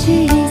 记忆